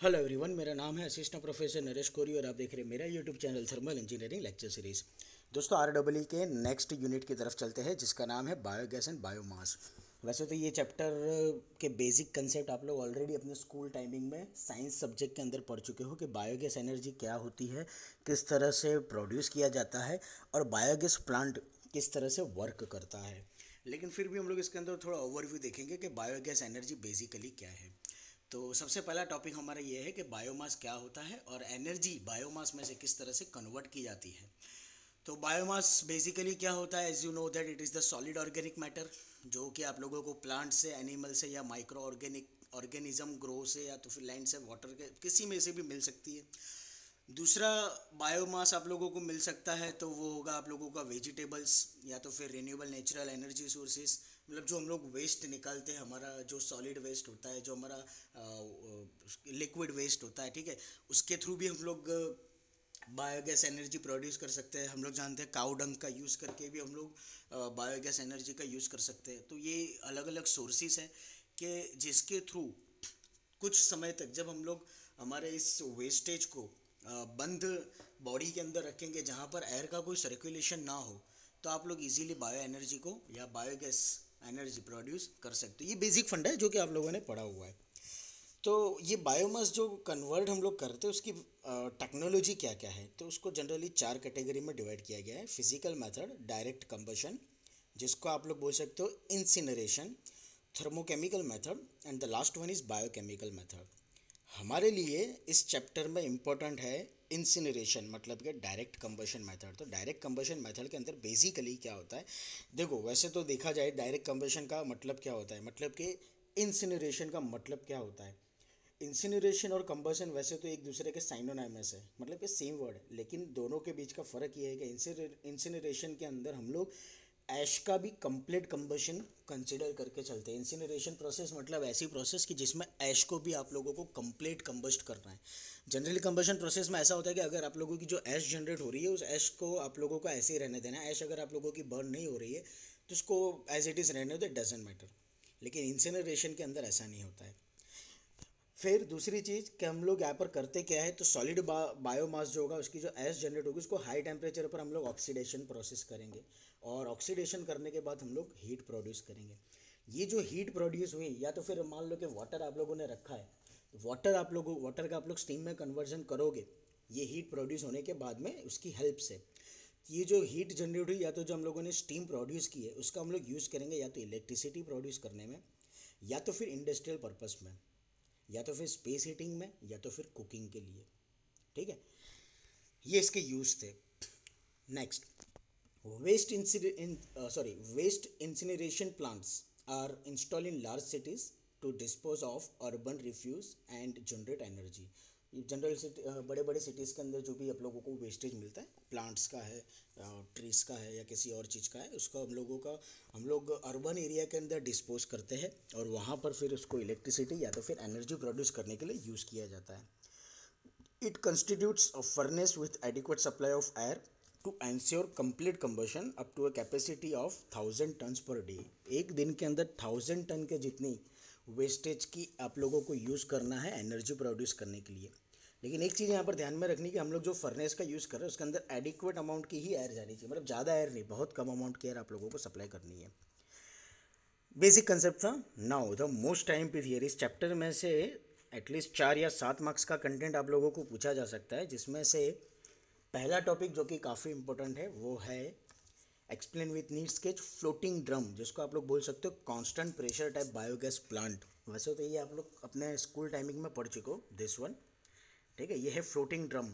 Hello everyone मेरा नाम है असिस्टेंट प्रोफेसर नरेश कोरी और आप देख रहे हैं मेरा YouTube channel thermal engineering lecture series दोस्तों आर डब्ल्यू के नेक्स्ट यूनिट की तरफ़ चलते हैं, जिसका नाम है बायोगैस एंड बायोमास वैसे तो ये चैप्टर के बेसिक कंसेप्ट आप लोग ऑलरेडी अपने स्कूल टाइमिंग में साइंस सब्जेक्ट के अंदर पढ़ चुके हो कि बायोगैस एनर्जी क्या होती है, किस तरह से प्रोड्यूस किया जाता है और बायोगैस प्लांट किस तरह से वर्क करता है। लेकिन फिर भी हम लोग इसके अंदर थोड़ा ओवरव्यू देखेंगे कि बायोगैस एनर्जी बेसिकली क्या है। तो सबसे पहला टॉपिक हमारा ये है कि बायोमास क्या होता है और एनर्जी बायोमास में से किस तरह से कन्वर्ट की जाती है। तो बायोमास बेसिकली क्या होता है? As you know that it is the solid organic matter जो कि आप लोगों को प्लांट से एनिमल से या माइक्रो ऑर्गेनिक ऑर्गेनिज्म ग्रो से या तो फिर लैंड से वाटर के, किसी में से भी मिल सकती है। दूसरा बायोमास आप लोगों को मिल सकता है तो वो होगा आप लोगों का वेजिटेबल्स या तो फिर रिन्यूएबल नेचुरल एनर्जी सोर्सेज मतलब जो हम लोग वेस्ट निकालते हैं, हमारा जो सॉलिड वेस्ट होता है, जो हमारा लिक्विड वेस्ट होता है, ठीक है, उसके थ्रू भी हम लोग बायोगैस एनर्जी प्रोड्यूस कर सकते हैं। हम लोग जानते हैं काउडंग का यूज़ करके भी हम लोग बायोगैस एनर्जी का यूज़ कर सकते हैं। तो ये अलग अलग सोर्सेज हैं कि जिसके थ्रू कुछ समय तक जब हम लोग हमारे इस वेस्टेज को बंद बॉडी के अंदर रखेंगे, जहाँ पर एयर का कोई सर्कुलेशन ना हो तो आप लोग इजीली बायो एनर्जी को या बायोगैस एनर्जी प्रोड्यूस कर सकते हो। ये बेसिक फंड है जो कि आप लोगों ने पढ़ा हुआ है। तो ये बायोमास जो कन्वर्ट हम लोग करते हैं, उसकी टेक्नोलॉजी क्या क्या है? तो उसको जनरली चार कैटेगरी में डिवाइड किया गया है। फ़िज़िकल मेथड डायरेक्ट कंबशन जिसको आप लोग बोल सकते हो incineration thermochemical method and the last one is biochemical method हमारे लिए इस चैप्टर में इम्पोर्टेंट है इंसिनरेशन मतलब कि डायरेक्ट कंबशन मेथड तो डायरेक्ट कंबशन मेथड के अंदर बेसिकली क्या होता है? देखो, वैसे तो देखा जाए डायरेक्ट कंबशन का मतलब क्या होता है? मतलब कि इंसिनरेशन का मतलब क्या होता है? इंसिनरेशन और कंबशन वैसे तो एक दूसरे के साइनोनाइमस है। मतलब कि सेम वर्ड है। लेकिन दोनों के बीच का फ़र्क ये है कि इंसिनरेशन के अंदर हम लोग ऐश का भी कंप्लीट कंबशन कंसिडर करके चलते हैं। इंसिनरेशन प्रोसेस मतलब ऐसी प्रोसेस कि जिसमें ऐश को भी आप लोगों को कंप्लीट कम्बस्ट करना है। जनरली कम्बशन प्रोसेस में ऐसा होता है कि अगर आप लोगों की जो ऐश जनरेट हो रही है, उस ऐश को आप लोगों को ऐसे ही रहने देना है। ऐश अगर आप लोगों की बर्न नहीं हो रही है तो उसको एज इट इज़ रहने दो इट डजेंट मैटर लेकिन इंसिनरेशन के अंदर ऐसा नहीं होता है। फिर दूसरी चीज़, कि हम लोग यहाँ पर करते क्या है तो सॉलिड बा बायोमास जो होगा, उसकी जो एस जनरेट होगी, उसको हाई टेम्परेचर पर हम लोग ऑक्सीडेशन प्रोसेस करेंगे। और ऑक्सीडेशन करने के बाद हम लोग हीट प्रोड्यूस करेंगे। ये जो हीट प्रोड्यूस हुई, या तो फिर मान लो कि वाटर आप लोगों ने रखा है वाटर आप लोगों वाटर का आप लोग स्टीम में कन्वर्जन करोगे, ये हीट प्रोड्यूस होने के बाद में उसकी हेल्प से। ये जो हीट जनरेट हुई, या तो जो हम लोगों ने स्टीम प्रोड्यूस की है, उसका हम लोग यूज़ करेंगे, या तो इलेक्ट्रिसिटी प्रोड्यूस करने में, या तो फिर इंडस्ट्रियल पर्पज़ में। या तो फिर स्पेस हीटिंग में, या तो फिर कुकिंग के लिए। ठीक है? ये इसके यूज़ थे। Next waste sorry waste incineration plants are install in large cities to dispose of urban refuse and generate energy general city बड़े बड़े सिटीज़ के अंदर जो भी आप लोगों को वेस्टेज मिलता है प्लांट्स का है ट्रीज़ का है या किसी और चीज़ का है, उसको हम लोगों का, हम लोग अर्बन एरिया के अंदर डिस्पोज करते हैं और वहाँ पर फिर उसको इलेक्ट्रिसिटी या तो फिर एनर्जी प्रोड्यूस करने के लिए यूज़ किया जाता है। It constitutes a furnace with adequate supply of air to ensure complete combustion up to a capacity of thousand tons per day एक दिन के अंदर थाउज़ेंड टन के जितनी वेस्टेज की आप लोगों को यूज़ करना है एनर्जी प्रोड्यूस करने के लिए। लेकिन एक चीज़ यहाँ पर ध्यान में रखनी कि हम लोग जो फर्नेस का यूज़ कर रहे हैं, उसके अंदर एडिक्वेट अमाउंट की ही एयर जानी चाहिए। मतलब ज़्यादा एयर नहीं, बहुत कम अमाउंट की एयर आप लोगों को सप्लाई करनी है। बेसिक कंसेप्ट था। नाउ द मोस्ट टाइम पे थियर इस चैप्टर में से एटलीस्ट चार या सात मार्क्स का कंटेंट आप लोगों को पूछा जा सकता है, जिसमें से पहला टॉपिक जो कि काफ़ी इंपॉर्टेंट है, वो है explain with neat sketch floating drum जिसको आप लोग बोल सकते हो constant pressure type biogas plant वैसे तो ये आप लोग अपने स्कूल टाइमिंग में पढ़ चुके हो दिस वन ठीक है, ये है फ्लोटिंग ड्रम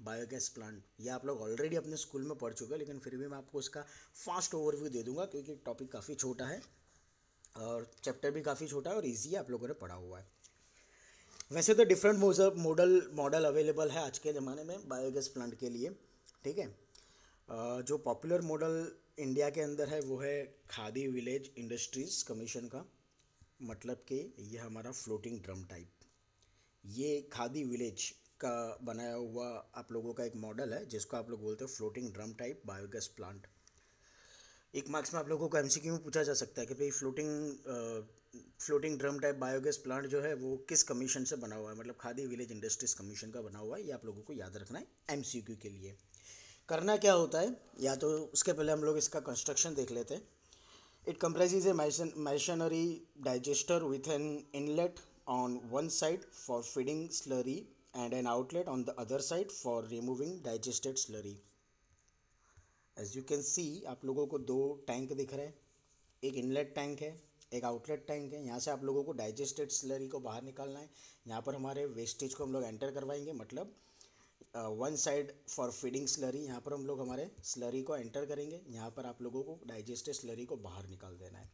बायोगैस प्लांट ये आप लोग ऑलरेडी अपने स्कूल में पढ़ चुके हैं, लेकिन फिर भी मैं आपको इसका फास्ट ओवरव्यू दे दूँगा, क्योंकि टॉपिक काफ़ी छोटा है और चैप्टर भी काफ़ी छोटा है और ईजी आप लोगों ने पढ़ा हुआ है. वैसे तो डिफरेंट मॉडल मॉडल अवेलेबल है आज के ज़माने में बायोगैस प्लांट के लिए. ठीक है जो पॉपुलर मॉडल इंडिया के अंदर है, वो है खादी विलेज इंडस्ट्रीज़ कमीशन का। मतलब कि ये हमारा फ्लोटिंग ड्रम टाइप ये खादी विलेज का बनाया हुआ आप लोगों का एक मॉडल है, जिसको आप लोग बोलते हो floating drum type biogas plant एक मार्क्स में आप लोगों को एमसीक्यू में पूछा जा सकता है कि भाई floating floating drum type biogas plant जो है, वो किस कमीशन से बना हुआ है? मतलब खादी विलेज इंडस्ट्रीज़ कमीशन का बना हुआ है, ये आप लोगों को याद रखना है एमसीक्यू के लिए। करना क्या होता है, या तो उसके पहले हम लोग इसका कंस्ट्रक्शन देख लेते हैं। It comprise a masonry digester with an inlet on one side for feeding slurry and an outlet on the other side for removing digested slurry as you can see आप लोगों को दो टैंक दिख रहे हैं। एक इनलेट टैंक है, एक आउटलेट टैंक है। यहाँ से आप लोगों को डाइजेस्टेड स्लरी को बाहर निकालना है। यहाँ पर हमारे वेस्टेज को हम लोग एंटर करवाएँगे मतलब one side for feeding slurry यहाँ पर हम लोग हमारे स्लरी को एंटर करेंगे। यहाँ पर आप लोगों को डाइजेस्टेड स्लरी को बाहर निकाल देना है।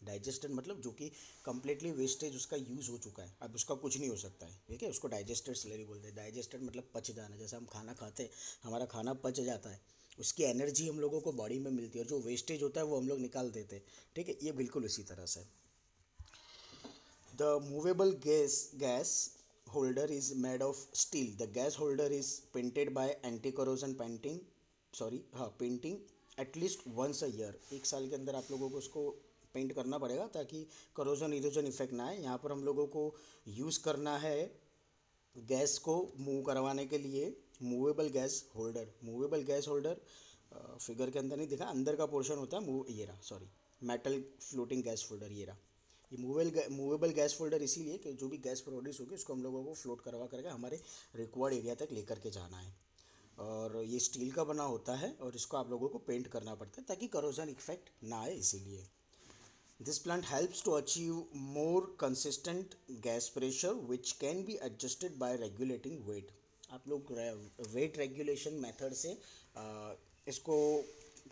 डाइजेस्टेड मतलब जो कि कम्प्लीटली वेस्टेज उसका यूज़ हो चुका है। अब उसका कुछ नहीं हो सकता है, ठीक है? उसको डाइजेस्टेड स्लरी बोलते हैं। डाइजेस्टेड मतलब पच जाना, जैसे हम खाना खाते हैं, हमारा खाना पच जाता है। उसकी एनर्जी हम लोगों को बॉडी में मिलती है और जो वेस्टेज होता है वो हम लोग निकाल देते हैं, ठीक है? ये बिल्कुल उसी तरह से। The movable gas gas holder is made of steel the gas holder is painted by anti corrosion painting sorry हाँ painting at least once a year एक साल के अंदर आप लोगों को उसको पेंट करना पड़ेगा ताकि करोजन इरोजन इफ़ेक्ट ना आए। यहाँ पर हम लोगों को यूज़ करना है गैस को मूव करवाने के लिए movable gas holder movable gas holder figure के अंदर नहीं दिखा, अंदर का पोर्शन होता है मूव ये रहा sorry metal floating gas folder ये रहा। ये मूवेबल मूवेबल गैस फोल्डर इसीलिए कि जो भी गैस प्रोड्यूस होगी, उसको हम लोगों को फ्लोट करवा करके हमारे रिक्वायर्ड एरिया तक लेकर के जाना है। और ये स्टील का बना होता है और इसको आप लोगों को पेंट करना पड़ता है ताकि करोजन इफ़ेक्ट ना आए इसीलिए। This plant helps to achieve more consistent gas pressure which can be adjusted by regulating weight आप लोग वेट रेगुलेशन मेथड से इसको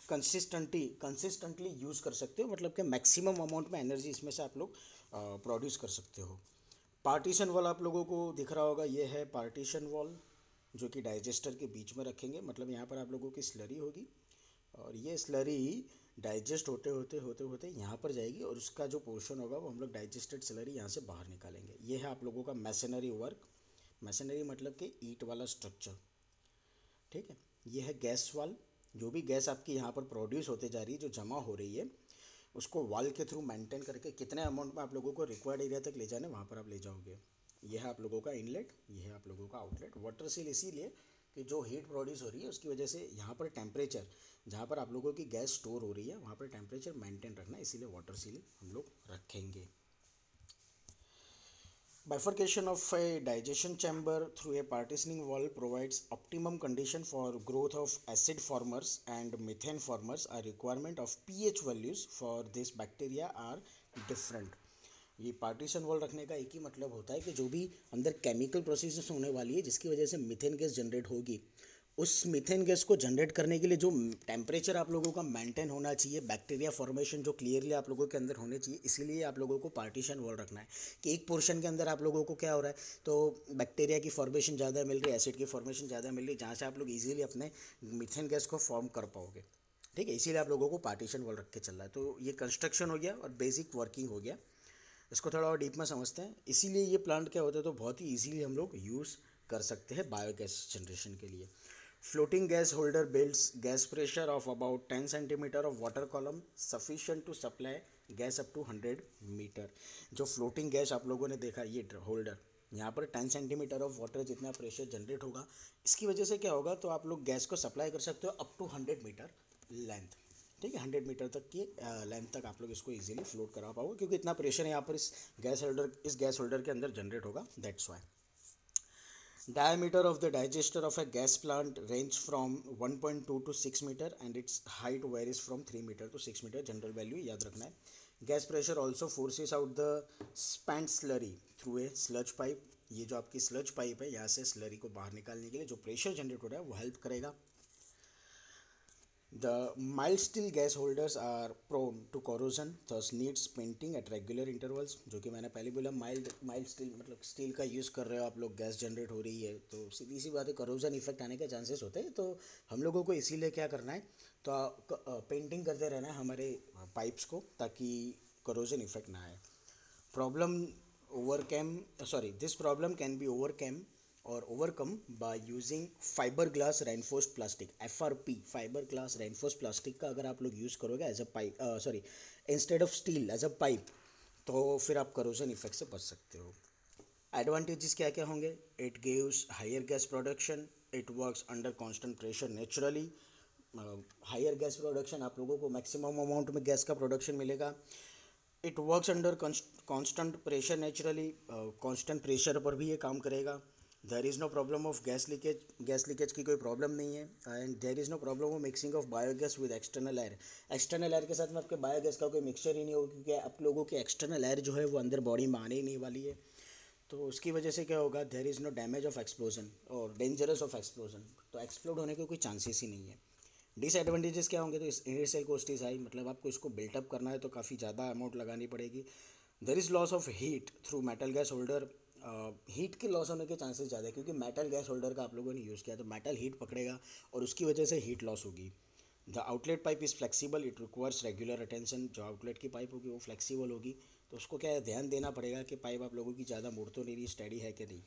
कंसिस्टेंटली कंसिस्टेंटली यूज़ कर सकते हो मतलब कि मैक्सिमम अमाउंट में एनर्जी इसमें से आप लोग प्रोड्यूस कर सकते हो। पार्टीशन वॉल आप लोगों को दिख रहा होगा, ये है पार्टीशन वॉल जो कि डाइजेस्टर के बीच में रखेंगे मतलब यहाँ पर आप लोगों की स्लरी होगी, और ये स्लरी डाइजेस्ट होते होते होते होते यहाँ पर जाएगी, और उसका जो पोर्शन होगा वो हम लोग डाइजेस्टेड स्लरी यहाँ से बाहर निकालेंगे। ये है आप लोगों का मैसनरी वर्क मैसनरी मतलब कि ईट वाला स्ट्रक्चर ठीक है? ये है गैस वाल जो भी गैस आपकी यहाँ पर प्रोड्यूस होते जा रही है, जो जमा हो रही है, उसको वाल के थ्रू मेंटेन करके कितने अमाउंट में आप लोगों को रिक्वायर्ड एरिया तक ले जाना, वहाँ पर आप ले जाओगे। यह है आप लोगों का इनलेट यह है आप लोगों का आउटलेट वाटर सील इसीलिए कि जो हीट प्रोड्यूस हो रही है, उसकी वजह से यहाँ पर टेम्परेचर जहाँ पर आप लोगों की गैस स्टोर हो रही है, वहाँ पर टेम्परेचर मेंटेन रखना, इसीलिए वाटर सील हम लोग रखेंगे। Bifurcation of a digestion chamber through a partitioning wall provides optimum condition for growth of acid formers and methane formers. A requirement of pH values for this bacteria are different. ये partition wall रखने का एक ही मतलब होता है कि जो भी अंदर केमिकल प्रोसेसेस होने वाली है जिसकी वजह से मिथेन गैस जनरेट होगी उस मीथेन गैस को जनरेट करने के लिए जो टेम्परेचर आप लोगों का मेंटेन होना चाहिए बैक्टीरिया फॉर्मेशन जो क्लियरली आप लोगों के अंदर होने चाहिए, इसीलिए आप लोगों को पार्टीशन वॉल रखना है कि एक पोर्शन के अंदर आप लोगों को क्या हो रहा है तो बैक्टीरिया की फॉर्मेशन ज़्यादा मिल रही है एसिड की फॉर्मेशन ज़्यादा मिल रही है, जहाँ से आप लोग ईजिली अपने मिथेन गैस को फॉर्म कर पाओगे। ठीक है, इसीलिए आप लोगों को पार्टीशन वॉल रख के चल रहा है। तो ये कंस्ट्रक्शन हो गया और बेसिक वर्किंग हो गया। इसको थोड़ा और डीप में समझते हैं। इसीलिए ये प्लांट क्या होता है तो बहुत ही ईजीली हम लोग यूज़ कर सकते हैं बायोगैस जनरेशन के लिए। Floating gas holder builds gas pressure of about 10 centimeter of water column sufficient to supply gas up to 100 metre जो फ्लोटिंग गैस आप लोगों ने देखा, ये होल्डर यहाँ पर 10 सेंटीमीटर ऑफ़ वाटर जितना प्रेशर जनरेट होगा, इसकी वजह से क्या होगा तो आप लोग गैस को सप्लाई कर सकते हो अप टू 100 मीटर लेंथ ठीक है? 100 मीटर तक की लेंथ तक आप लोग इसको इजीली फ्लोट करा पाओगे, क्योंकि इतना प्रेशर यहाँ पर इस गैस होल्डर इस गैस होल्डर के अंदर जनरेट होगा that's why Diameter of the digester of a gas plant range from 1.2 to 6 meter and its height varies from 3 meter to 6 meter general value याद रखना है gas pressure also forces out the spent slurry through a sludge pipe ये जो आपकी sludge pipe है यहाँ से slurry को बाहर निकालने के लिए जो प्रेशर जनरेट हो रहा है वो हेल्प करेगा The mild steel gas holders are prone to corrosion, thus needs painting at regular intervals. जो कि मैंने पहले बोला माइल्ड माइल्ड स्टील मतलब स्टील का यूज़ कर रहे हो आप लोग गैस जनरेट हो रही है तो सीधी सी बात है करोजन इफ़ेक्ट आने के चांसेस होते हैं तो हम लोगों को इसीलिए क्या करना है तो पेंटिंग करते रहना है हमारे पाइप्स को ताकि करोजन इफ़ेक्ट ना आए problem overcame sorry this problem can be overcame और overcome by using fibre glass reinforced plastic F R P fibre glass reinforce plastic का अगर आप लोग यूज़ करोगे as a pipe sorry instead of steel as a pipe तो फिर आप corrosion effect से बच सकते हो। एडवांटेजेस क्या क्या होंगे it gives higher gas production it works under constant pressure naturally higher gas production आप लोगों को मैक्सिमम अमाउंट में गैस का प्रोडक्शन मिलेगा। It works under constant pressure naturally constant pressure पर भी ये काम करेगा। There is no problem of gas leakage gas leakage की कोई प्रॉब्लम नहीं है and there is no problem of mixing of biogas with external air external air के साथ में आपके बायोगैस का कोई मिक्सचर ही नहीं होगा, क्योंकि आप लोगों की एक्सटर्नल एयर जो है वो अंदर बॉडी में आने ही नहीं वाली है। तो उसकी वजह से क्या होगा there is no damage of explosion और डेंजरस ऑफ़ एक्सप्लोजन तो एक्सप्लोड होने के कोई चांसेस ही नहीं है। डिसएडवांटेजेस क्या होंगे तो इस इनिशियल कॉस्ट इज़ मतलब आपको इसको बिल्टअप करना है तो काफ़ी ज़्यादा अमाउंट लगानी पड़ेगी। There is loss of heat through metal gas holder heat के लॉस होने के चांसेस ज़्यादा है क्योंकि मेटल गैस होल्डर का आप लोगों ने यूज़ किया तो मेटल हीट पकड़ेगा और उसकी वजह से हीट लॉस होगी। The outlet pipe is flexible it requires regular attention जो आउटलेट की पाइप होगी वो फ्लेक्सीबल होगी। तो उसको क्या है, ध्यान देना पड़ेगा कि पाइप आप लोगों की ज़्यादा मुड़ तो नहीं रही स्टडी है कि नहीं।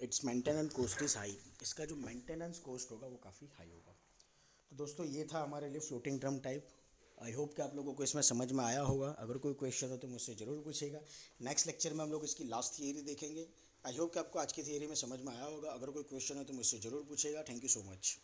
Its maintenance cost is high इसका जो मेंटेनेंस कॉस्ट होगा वो काफ़ी हाई होगा। तो दोस्तों, ये था हमारे लिए floating drum type I hope कि आप लोगों को इसमें समझ में आया होगा। अगर कोई क्वेश्चन हो तो मुझसे ज़रूर पूछेगा नेक्स्ट लेक्चर में हम लोग इसकी लास्ट थियरी देखेंगे। आई होप कि आपको आज की थियरी में समझ में आया होगा। अगर कोई क्वेश्चन हो तो मुझसे ज़रूर पूछेगा थैंक यू सो मच